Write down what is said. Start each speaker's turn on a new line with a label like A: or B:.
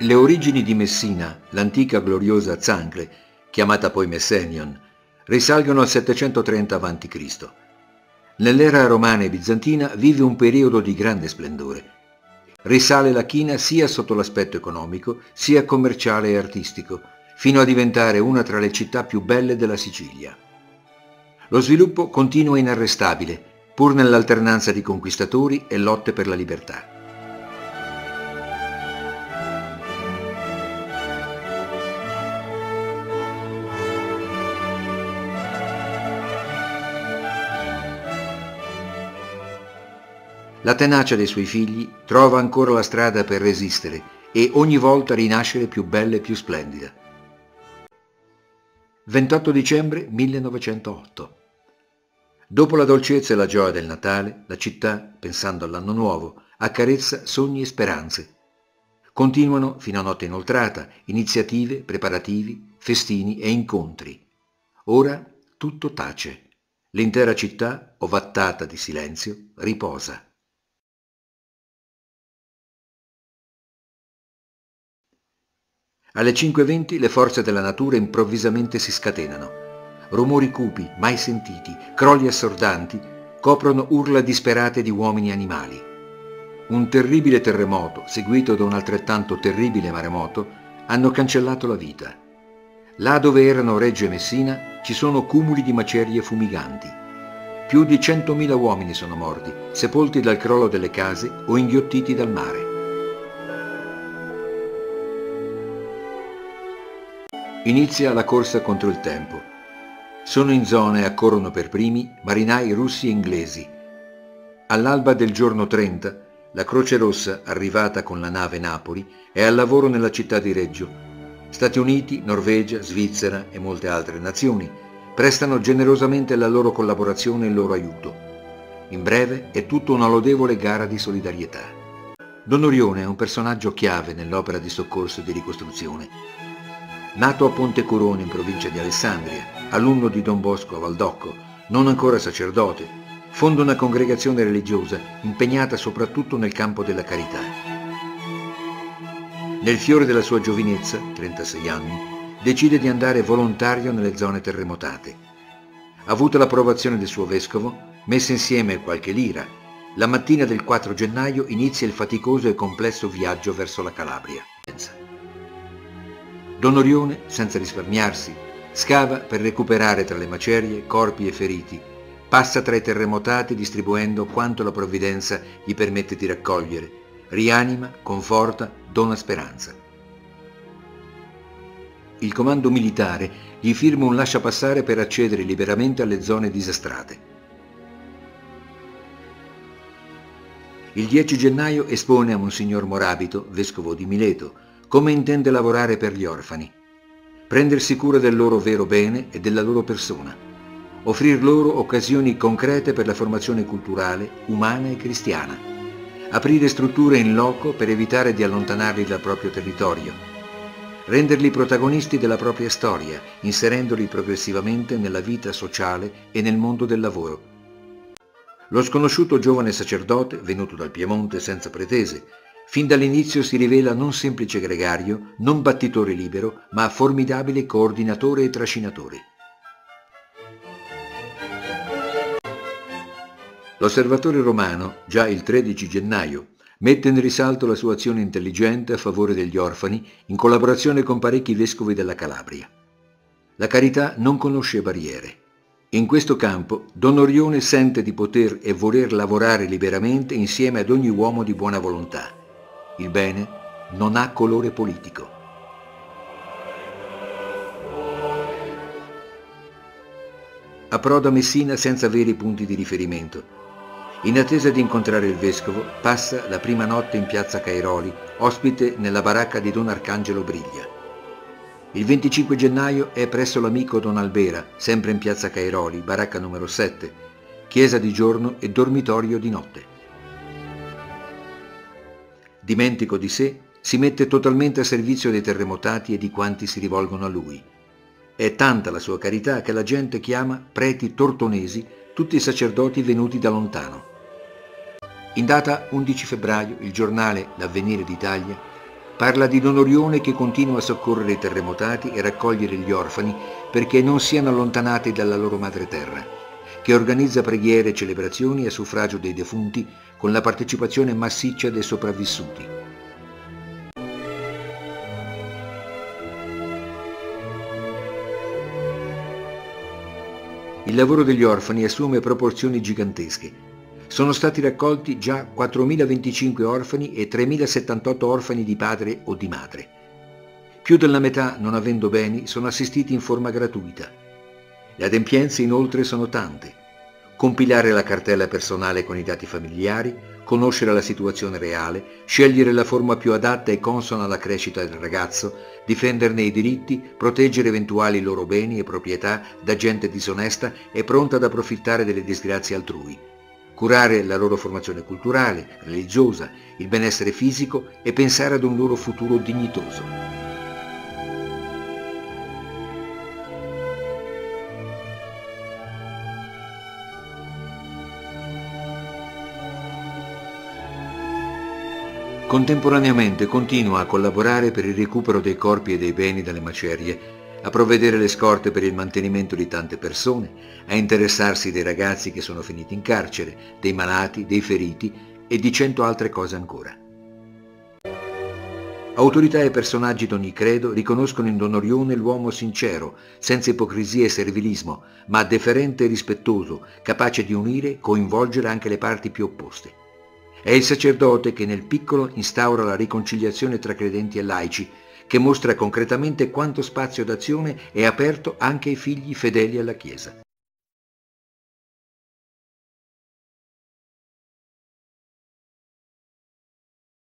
A: Le origini di Messina, l'antica gloriosa Zancle, chiamata poi Messenion, risalgono al 730 a.C. Nell'era romana e bizantina vive un periodo di grande splendore. Risale la china sia sotto l'aspetto economico, sia commerciale e artistico, fino a diventare una tra le città più belle della Sicilia. Lo sviluppo continua inarrestabile, pur nell'alternanza di conquistatori e lotte per la libertà. La tenacia dei suoi figli trova ancora la strada per resistere e ogni volta rinascere più bella e più splendida. 28 dicembre 1908 Dopo la dolcezza e la gioia del Natale, la città, pensando all'anno nuovo, accarezza sogni e speranze. Continuano, fino a notte inoltrata, iniziative, preparativi, festini e incontri. Ora tutto tace. L'intera città, ovattata di silenzio, riposa. Alle 5.20 le forze della natura improvvisamente si scatenano. Rumori cupi, mai sentiti, crolli assordanti, coprono urla disperate di uomini e animali. Un terribile terremoto, seguito da un altrettanto terribile maremoto, hanno cancellato la vita. Là dove erano Reggio e Messina ci sono cumuli di macerie fumiganti. Più di 100.000 uomini sono morti, sepolti dal crollo delle case o inghiottiti dal mare. Inizia la corsa contro il tempo. Sono in zona e accorrono per primi marinai russi e inglesi. All'alba del giorno 30, la Croce Rossa, arrivata con la nave Napoli, è al lavoro nella città di Reggio. Stati Uniti, Norvegia, Svizzera e molte altre nazioni prestano generosamente la loro collaborazione e il loro aiuto. In breve è tutta una lodevole gara di solidarietà. Don Orione è un personaggio chiave nell'opera di soccorso e di ricostruzione Nato a Ponte Curone in provincia di Alessandria, alunno di Don Bosco a Valdocco, non ancora sacerdote, fonda una congregazione religiosa impegnata soprattutto nel campo della carità. Nel fiore della sua giovinezza, 36 anni, decide di andare volontario nelle zone terremotate. Avuta l'approvazione del suo vescovo, messa insieme qualche lira, la mattina del 4 gennaio inizia il faticoso e complesso viaggio verso la Calabria. Don Orione, senza risparmiarsi, scava per recuperare tra le macerie corpi e feriti, passa tra i terremotati distribuendo quanto la provvidenza gli permette di raccogliere, rianima, conforta, dona speranza. Il comando militare gli firma un lasciapassare per accedere liberamente alle zone disastrate. Il 10 gennaio espone a Monsignor Morabito, vescovo di Mileto, come intende lavorare per gli orfani, prendersi cura del loro vero bene e della loro persona, offrir loro occasioni concrete per la formazione culturale, umana e cristiana, aprire strutture in loco per evitare di allontanarli dal proprio territorio, renderli protagonisti della propria storia, inserendoli progressivamente nella vita sociale e nel mondo del lavoro. Lo sconosciuto giovane sacerdote, venuto dal Piemonte senza pretese, Fin dall'inizio si rivela non semplice gregario, non battitore libero, ma formidabile coordinatore e trascinatore. L'osservatore romano, già il 13 gennaio, mette in risalto la sua azione intelligente a favore degli orfani in collaborazione con parecchi vescovi della Calabria. La carità non conosce barriere. In questo campo Don Orione sente di poter e voler lavorare liberamente insieme ad ogni uomo di buona volontà il bene non ha colore politico. Approda Messina senza veri punti di riferimento. In attesa di incontrare il vescovo, passa la prima notte in piazza Cairoli, ospite nella baracca di Don Arcangelo Briglia. Il 25 gennaio è presso l'amico Don Albera, sempre in piazza Cairoli, baracca numero 7, chiesa di giorno e dormitorio di notte dimentico di sé, si mette totalmente a servizio dei terremotati e di quanti si rivolgono a lui. È tanta la sua carità che la gente chiama preti tortonesi tutti i sacerdoti venuti da lontano. In data 11 febbraio il giornale L'Avvenire d'Italia Parla di Don Orione che continua a soccorrere i terremotati e raccogliere gli orfani perché non siano allontanati dalla loro madre terra, che organizza preghiere e celebrazioni a suffragio dei defunti con la partecipazione massiccia dei sopravvissuti. Il lavoro degli orfani assume proporzioni gigantesche. Sono stati raccolti già 4.025 orfani e 3.078 orfani di padre o di madre. Più della metà, non avendo beni, sono assistiti in forma gratuita. Le adempienze inoltre sono tante. Compilare la cartella personale con i dati familiari, conoscere la situazione reale, scegliere la forma più adatta e consona alla crescita del ragazzo, difenderne i diritti, proteggere eventuali loro beni e proprietà da gente disonesta e pronta ad approfittare delle disgrazie altrui, curare la loro formazione culturale, religiosa, il benessere fisico e pensare ad un loro futuro dignitoso. Contemporaneamente continua a collaborare per il recupero dei corpi e dei beni dalle macerie, a provvedere le scorte per il mantenimento di tante persone, a interessarsi dei ragazzi che sono finiti in carcere, dei malati, dei feriti e di cento altre cose ancora. Autorità e personaggi d'ogni credo riconoscono in Don Orione l'uomo sincero, senza ipocrisia e servilismo, ma deferente e rispettoso, capace di unire e coinvolgere anche le parti più opposte. È il sacerdote che nel piccolo instaura la riconciliazione tra credenti e laici, che mostra concretamente quanto spazio d'azione è aperto anche ai figli fedeli alla Chiesa.